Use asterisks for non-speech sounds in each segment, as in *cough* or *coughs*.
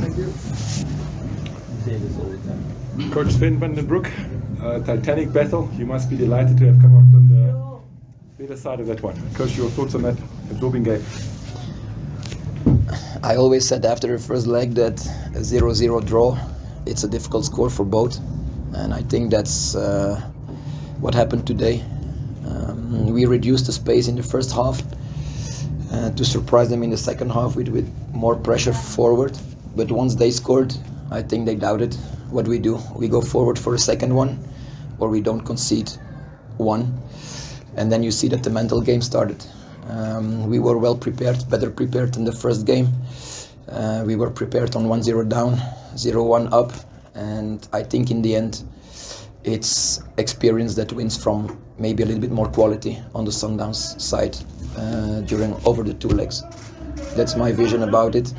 Thank you. Coach Sven Vandenbroeck, uh, Titanic battle. You must be delighted to have come out on the better side of that one. Coach, your thoughts on that absorbing game? I always said after the first leg that a 0-0 draw, it's a difficult score for both, and I think that's uh, what happened today. Um, we reduced the space in the first half uh, to surprise them in the second half with, with more pressure forward. But once they scored, I think they doubted what we do. We go forward for a second one, or we don't concede one, and then you see that the mental game started. Um, we were well prepared, better prepared in the first game. Uh, we were prepared on 1-0 down, 0-1 up, and I think in the end, it's experience that wins from maybe a little bit more quality on the Sundowns side uh, during over the two legs. That's my vision about it.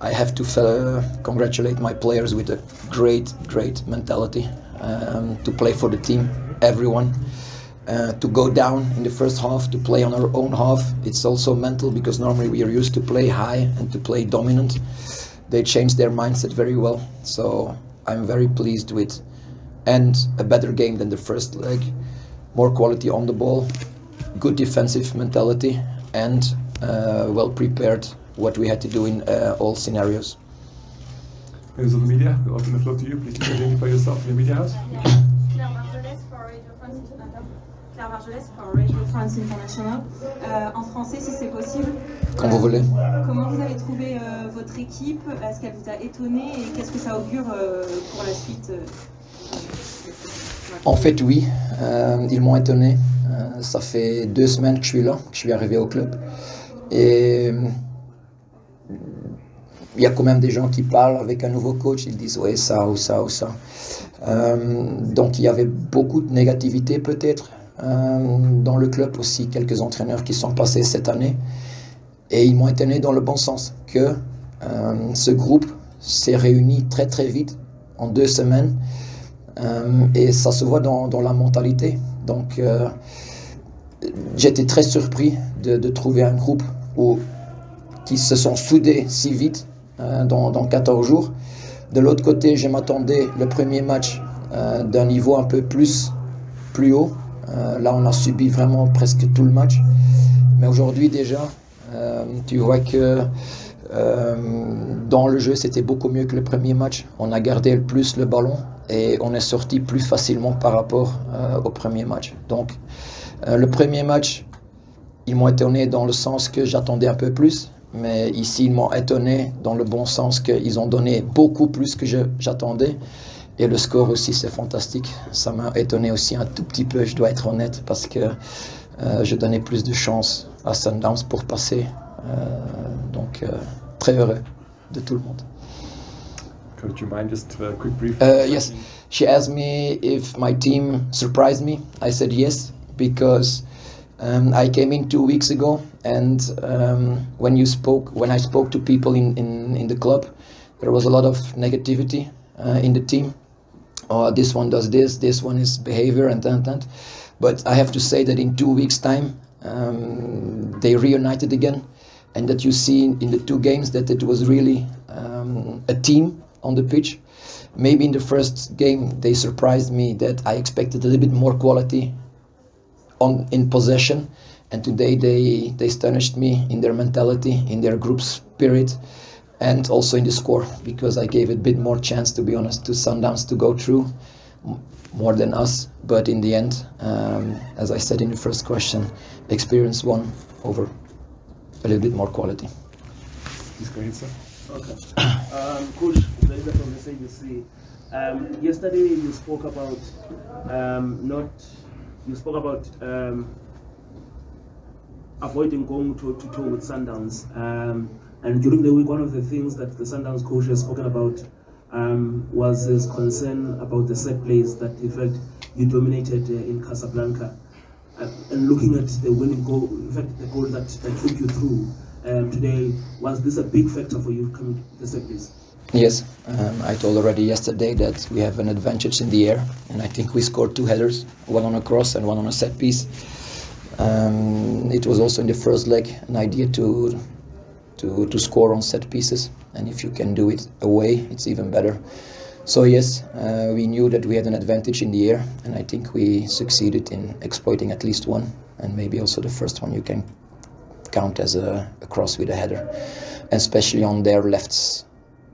I have to uh, congratulate my players with a great, great mentality um, to play for the team, everyone. Uh, to go down in the first half to play on our own half. It's also mental because normally we are used to play high and to play dominant. They changed their mindset very well. So I'm very pleased with and a better game than the first leg. More quality on the ball, good defensive mentality, and uh, well prepared what we had to do in uh, all scenarios. Members of the media, we'll open the floor to you. Please identify yourself in the media house. Claire Marjolès for Radio France International. Euh, en français, si c'est possible. Quand vous voulez. Comment vous avez trouvé euh, votre équipe? Est-ce qu'elle vous a étonné? Et qu'est-ce que ça augure euh, pour la suite euh, En fait, oui, euh, ils m'ont étonné. Euh, ça fait deux semaines que je suis là, que je suis arrivé au club. Et il y a quand même des gens qui parlent avec un nouveau coach, ils disent ouais ça ou ça ou ça. Euh, donc il y avait beaucoup de négativité peut-être euh, dans le club aussi, quelques entraîneurs qui sont passés cette année. Et ils m'ont étonné dans le bon sens que euh, ce groupe s'est réuni très très vite, en deux semaines. Et ça se voit dans, la mentalité. Donc j'étais très surpris de, de, trouver un groupe où, qui se sont soudés si vite euh, dans, dans 14 jours. De l'autre côté, je m'attendais le premier match euh, d'un niveau un peu plus, plus haut. Euh, là, on a subi vraiment presque tout le match. Mais aujourd'hui déjà, tu vois que dans le jeu, c'était beaucoup mieux que le premier match. On a gardé le plus le ballon et on est sorti plus facilement par rapport au premier match. Donc, le premier match, ils m'ont étonné dans le sens que j'attendais un peu plus. Mais ici, ils m'ont étonné dans le bon sens qu'ils ont donné beaucoup plus que j'attendais. Et le score aussi, c'est fantastique. Ça m'a étonné aussi un tout petit peu, je dois être honnête, parce que euh, je donnais plus de chance à Sundowns pour passer. Euh, donc, euh, très heureux de tout le monde. Could you mind just a quick brief? Uh, yes, she asked me if my team surprised me. I said yes, because um, I came in two weeks ago, and um, when you spoke, when I spoke to people in, in, in the club, there was a lot of negativity uh, in the team. Oh, this one does this, this one is behavior, and that, that. But I have to say that in two weeks' time, um, they reunited again, and that you see in the two games that it was really um, a team on the pitch. Maybe in the first game they surprised me that I expected a little bit more quality on in possession and today they they astonished me in their mentality in their group spirit and also in the score because I gave it a bit more chance to be honest to Sundowns to go through more than us but in the end um, as I said in the first question experience won over a little bit more quality Please go sir Okay. *coughs* Um, Coach, David from the CBC. Um, yesterday you spoke about um, not you spoke about um, avoiding going toe to toe with Sundowns. Um, and during the week, one of the things that the Sundowns coach has spoken about um, was his concern about the set plays that he felt you dominated uh, in Casablanca. Uh, and looking at the winning goal, in fact, the goal that, that took you through um, today, was this a big factor for you coming to the set plays? Yes, um, I told already yesterday that we have an advantage in the air, and I think we scored two headers, one on a cross and one on a set piece. Um, it was also in the first leg an idea to to, to score on set pieces. And if you can do it away, it's even better. So yes, uh, we knew that we had an advantage in the air, and I think we succeeded in exploiting at least one, and maybe also the first one you can count as a, a cross with a header, especially on their left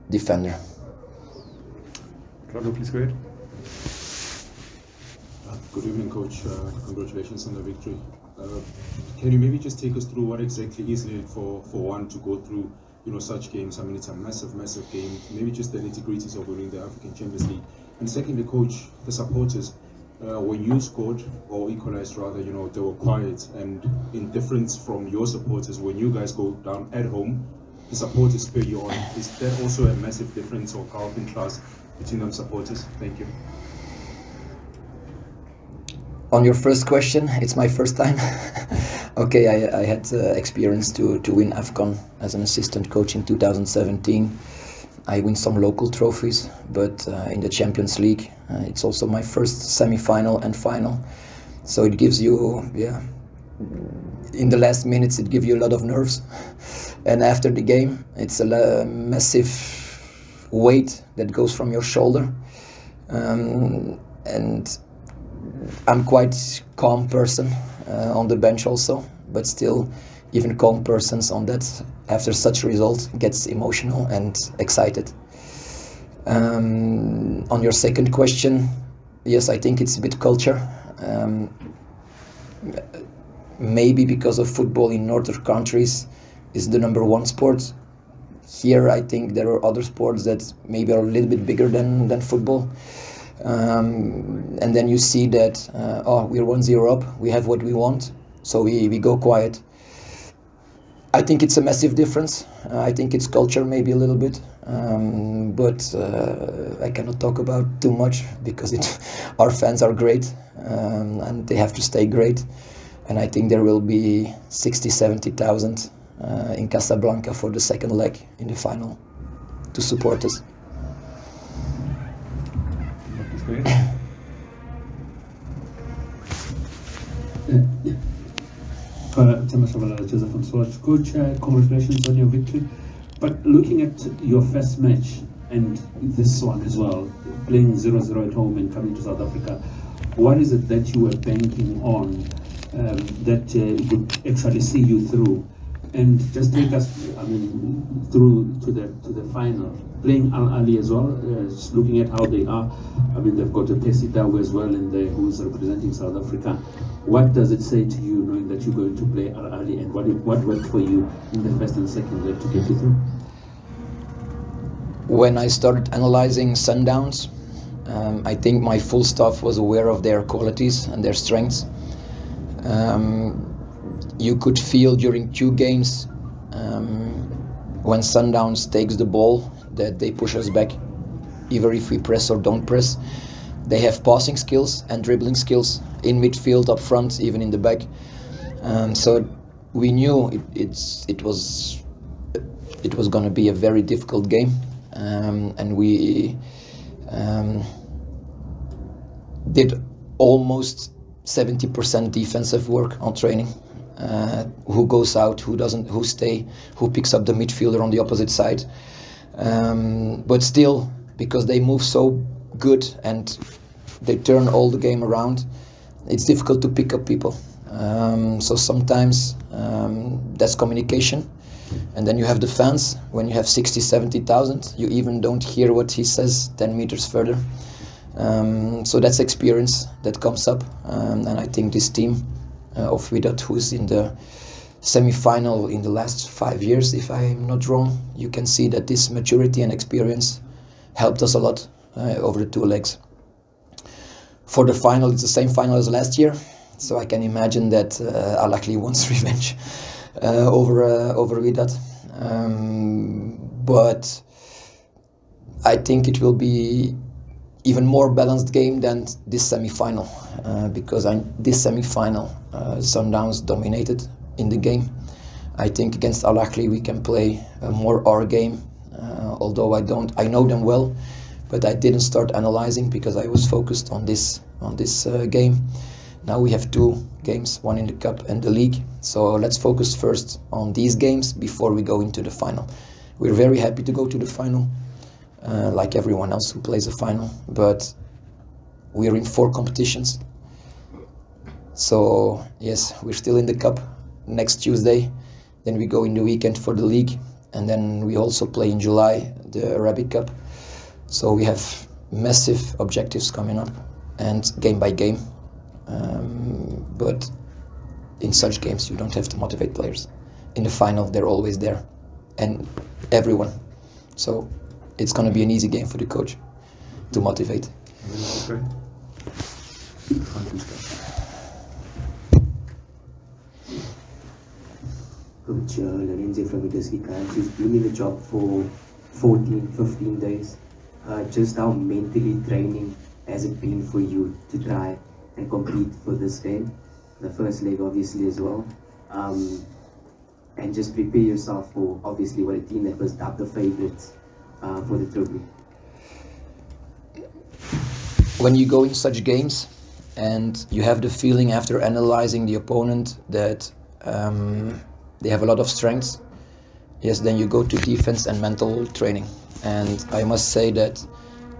defender. Claudio, please go ahead. Uh, Good evening, Coach. Uh, Congratulations on the victory. Uh, Can you maybe just take us through what exactly is needed for, for one to go through, you know, such games? I mean, it's a massive, massive game. Maybe just the nitty-gritties of winning the African Champions League. And secondly, Coach, the supporters, uh, when you scored or equalized rather, you know, they were quiet and in difference from your supporters, when you guys go down at home, the supporters spur you on. Is that also a massive difference or power class between them supporters? Thank you. On your first question, it's my first time. *laughs* okay, I, I had uh, experience to, to win AFCON as an assistant coach in 2017. I win some local trophies, but uh, in the Champions League, uh, it's also my first semi-final and final. So it gives you, yeah, in the last minutes it gives you a lot of nerves, *laughs* and after the game, it's a massive weight that goes from your shoulder, um, and I'm quite calm person uh, on the bench also, but still, even calm persons on that after such result gets emotional and excited. Um, on your second question, yes, I think it's a bit culture. Um, maybe because of football in northern countries is the number one sport. Here, I think there are other sports that maybe are a little bit bigger than, than football. Um, and then you see that, uh, oh, we're 1 0 up, we have what we want, so we, we go quiet. I think it's a massive difference. Uh, I think it's culture, maybe a little bit, um, but uh, I cannot talk about too much because it, *laughs* our fans are great um, and they have to stay great. And I think there will be 60, 70,000 uh, in Casablanca for the second leg in the final to support us. Uh, Thomas Joseph from Swatch. Coach, uh, congratulations on your victory. But looking at your first match and this one as well, playing 0-0 at home and coming to South Africa, what is it that you were banking on um, that uh, would actually see you through? And just take us, I mean, through to the to the final. Playing Al Ahly as well, uh, looking at how they are. I mean, they've got a Percy Tau as well in there who's representing South Africa. What does it say to you knowing that you're going to play Al Ahly and what what worked for you in the first and second leg to get you through? when I started analyzing Sundowns, um, I think my full staff was aware of their qualities and their strengths. Um, you could feel during two games um, when Sundowns takes the ball that they push us back, either if we press or don't press. They have passing skills and dribbling skills in midfield, up front, even in the back. Um, so we knew it, it's it was it was going to be a very difficult game, um, and we um, did almost 70% defensive work on training. Uh, who goes out, who doesn't, who stay, who picks up the midfielder on the opposite side. Um, but still, because they move so good and they turn all the game around, it's difficult to pick up people. Um, so sometimes um, that's communication. And then you have the fans. When you have 60, 70,000, you even don't hear what he says 10 meters further. Um, so that's experience that comes up. Um, and I think this team uh, of Wydad, who's in the semi-final in the last five years, if I'm not wrong, you can see that this maturity and experience helped us a lot uh, over the two legs. For the final, it's the same final as last year, so I can imagine that uh, wants *laughs* revenge uh, over uh, over Wydad. Um, but I think it will be even more balanced game than this semi-final uh, because I, this semi-final uh, Sundowns dominated in the game. I think against Al Ahly we can play a more our game, uh, although I don't I know them well, but I didn't start analyzing because I was focused on this on this uh, game. Now we have two games, one in the cup and the league. So let's focus first on these games before we go into the final. We're very happy to go to the final, uh, like everyone else who plays a final. But we're in four competitions. So yes, we're still in the cup next Tuesday. Then we go in the weekend for the league, and then we also play in July the Arabic Cup. So we have massive objectives coming up, and game by game. Um, but in such games, you don't have to motivate players. In the final, they're always there, and everyone. So it's going to be an easy game for the coach to motivate. Okay. Coach uh, Lorenzo Hitachi Camp, she's been in the job for 14, 15 days. Uh, just how mentally draining has it been for you to try and compete for this game? The first leg, obviously, as well. Um, and just prepare yourself for, obviously, what a team that was dubbed the favorites uh, for the trophy. when you go in such games and you have the feeling after analyzing the opponent that um, they have a lot of strengths, yes, then you go to defense and mental training. And I must say that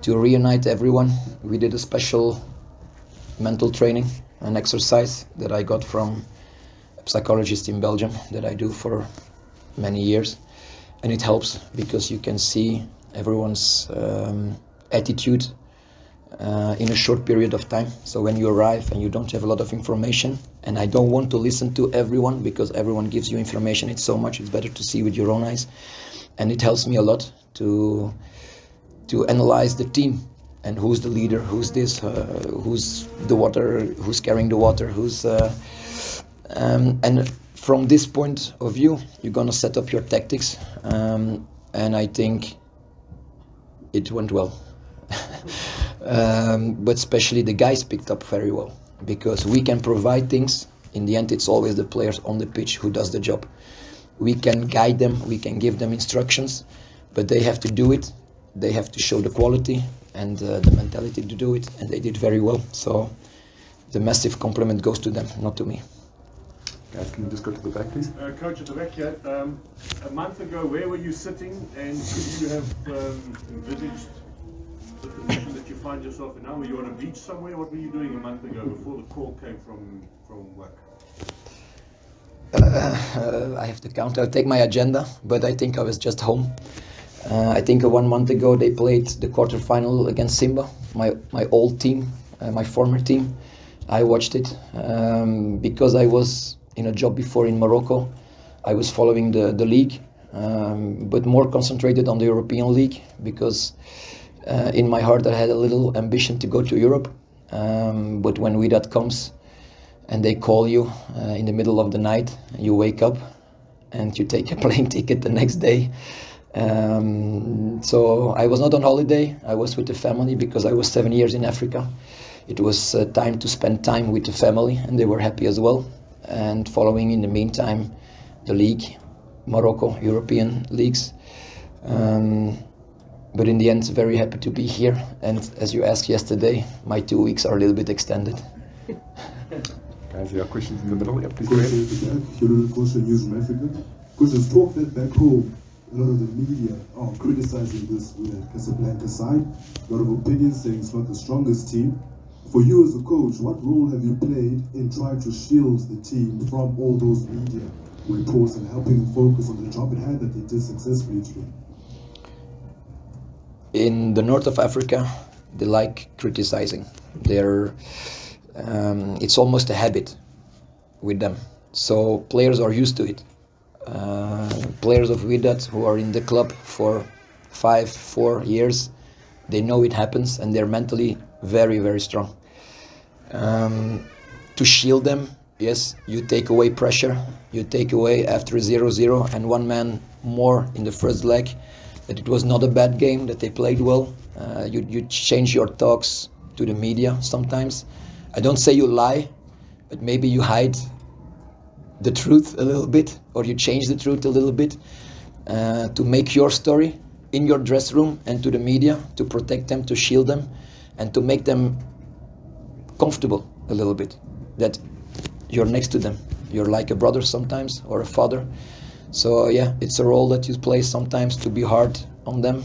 to reunite everyone, we did a special mental training, an exercise that I got from a psychologist in Belgium that I do for many years. And it helps because you can see everyone's um, attitude uh, in a short period of time. So when you arrive and you don't have a lot of information, and I don't want to listen to everyone because everyone gives you information. It's so much. It's better to see with your own eyes, and it helps me a lot to to analyze the team and who's the leader, who's this, uh, who's the water, who's carrying the water, who's uh, um, and from this point of view, you're gonna set up your tactics, um, and I think it went well. *laughs* um, but especially the guys picked up very well because we can provide things. In the end, it's always the players on the pitch who does the job. We can guide them, we can give them instructions, but they have to do it. They have to show the quality and uh, the mentality to do it, and they did very well. So the massive compliment goes to them, not to me. Guys, can you just go to the back, please? Uh, Coach at the back here, um, a month ago, where were you sitting and could you have um, envisaged the position that you find yourself in now? Were you on a beach somewhere? What were you doing a month ago before the call came from, from work? Uh, I have to count. I'll take my agenda, but I think I was just home. Uh, I think one month ago they played the quarterfinal against Simba, my my old team, uh, my former team. I watched it um, because I was in a job before in Morocco. I was following the the league, um, but more concentrated on the European League because uh, in my heart I had a little ambition to go to Europe. Um, but when Wydad comes and they call you uh, in the middle of the night, you wake up and you take a *laughs* plane ticket the next day. Um, so I was not on holiday. I was with the family because I was seven years in Africa. It was uh, time to spend time with the family, and they were happy as well. And following in the meantime, the league, Morocco, European leagues. Um, but in the end, very happy to be here. And as you asked yesterday, my two weeks are a little bit extended. Guys, there are questions in the middle. Yeah, please go ahead. Hillary Kosher News from Africa. Because there's talk that back home, a lot of the media are criticizing this with Casablanca side. A lot of opinions saying it's not the strongest team. For you as a coach, what role have you played in trying to shield the team from all those media reports and helping them focus on the job at hand that they did successfully today? In the north of Africa, they like criticizing. They're, um, it's almost a habit with them. So players are used to it. Uh, players of Wydad who are in the club for five, four years, they know it happens and they're mentally very, very strong. Um, to shield them, yes, you take away pressure, you take away after 0-0 and one man more in the first leg, that it was not a bad game, that they played well. Uh, you, you change your talks to the media sometimes. I don't say you lie, but maybe you hide the truth a little bit, or you change the truth a little bit uh, to make your story in your dress room and to the media to protect them, to shield them, and to make them comfortable a little bit. that you're next to them. You're like a brother sometimes or a father. So yeah, it's a role that you play sometimes to be hard on them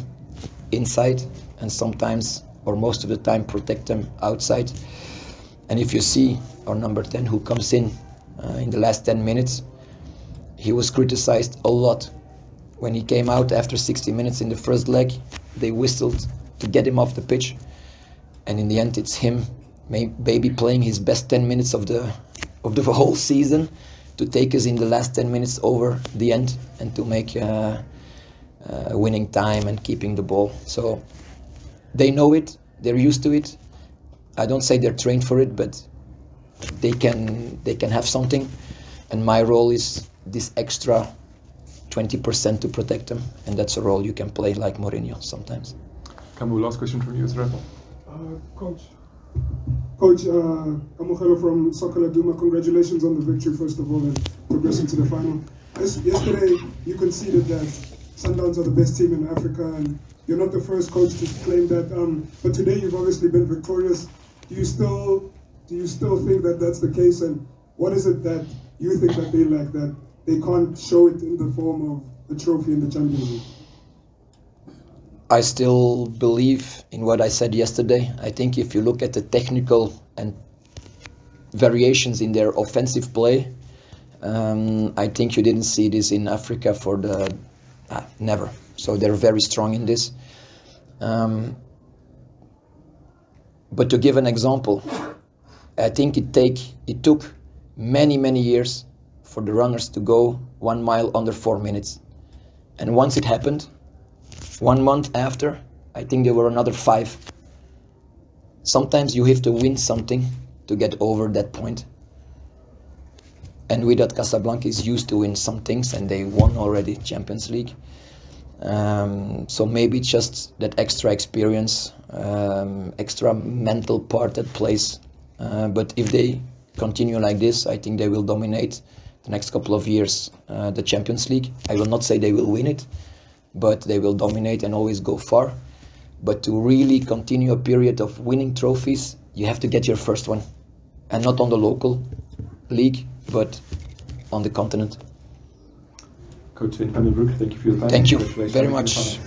inside and sometimes or most of the time protect them outside. And if you see our number 10 who comes in uh, in the last 10 minutes, he was criticized a lot. When he came out after 60 minutes in the first leg, they whistled to get him off the pitch. And in the end, it's him, maybe playing his best 10 minutes of the of the *laughs* whole season to take us in the last 10 minutes over the end and to make uh, uh, winning time and keeping the ball. So they know it, they're used to it. I don't say they're trained for it, but they can they can have something. And my role is this extra 20% to protect them, and that's a role you can play like Mourinho sometimes. Kamu, last question from you, Israel. Uh, coach, Coach uh, from Soccer Laduma, congratulations on the victory, first of all, and progressing to the final. Yesterday, you conceded that Sundowns are the best team in Africa, and you're not the first coach to claim that. Um, but today, you've obviously been victorious. Do you still do you still think that that's the case? And what is it that you think that they lack that they can't show it in the form of the trophy in the Champions League? I still believe in what I said yesterday. I think if you look at the technical and variations in their offensive play, um, I think you didn't see this in Africa for the uh, never. So they're very strong in this. Um, but to give an example, I think it take it took many many years for the runners to go one mile under four minutes, and once it happened, one month after, I think there were another five. Sometimes you have to win something to get over that point. And Wydad Casablanca is used to win some things, and they won already Champions League. Um, so maybe just that extra experience, um, extra mental part that plays. Uh, but if they continue like this, I think they will dominate the next couple of years uh, the Champions League. I will not say they will win it, but they will dominate and always go far. But to really continue a period of winning trophies, you have to get your first one. And not on the local league, but on the continent. Coach Vandenbroeck, thank you for your time. Thank you very much.